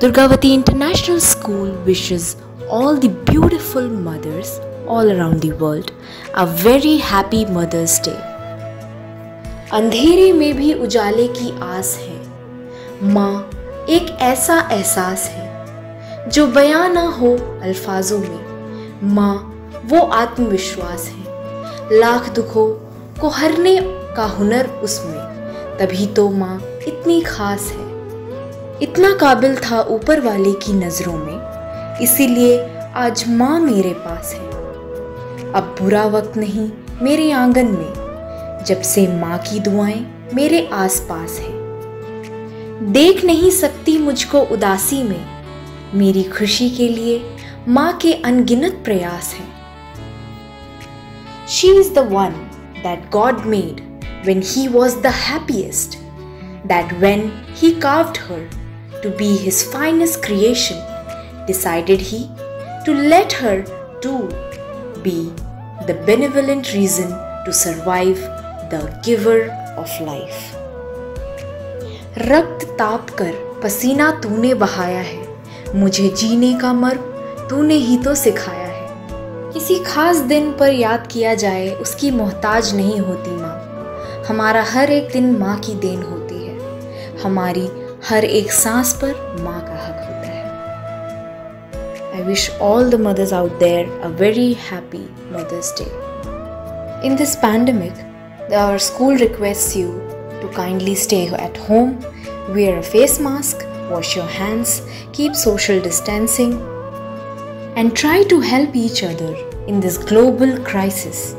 Durgavati International School wishes all the beautiful mothers all around the world a very happy Mother's Day. अंधेरे में भी उजाले की आस है माँ एक ऐसा एहसास है जो बयां ना हो अल्फाजों में माँ वो आत्मविश्वास है लाख दुखों को हरने का हुनर उसमें तभी तो माँ इतनी खास है इतना काबिल था ऊपर वाले की नज़रों में, इसीलिए आज माँ मेरे पास है अब बुरा वक्त नहीं मेरे आँगन में, जब से माँ की दुआएँ मेरे आसपास है देख नहीं सकती मुझको उदासी में, मेरी खुशी के लिए माँ के अनगिनत प्रयास हैं She is the one that God made when He was the happiest. That when He carved her to be His finest creation, decided He to let her too be the benevolent reason to survive the giver of life. रक्त ताप कर पसीना तूने बहाया है मुझे जीने का मर्म तूने ही तो सिखाया है किसी खास दिन पर याद किया जाए उसकी मोहताज नहीं होती माँ हमारा हर एक दिन माँ की देन होती है हमारी हर एक सांस पर माँ का हक होता है I wish all the mothers out there a very happy mother's day in this pandemic our school requests you to kindly stay at home, wear a face mask, wash your hands, keep social distancing, and try to help each other in this global crisis.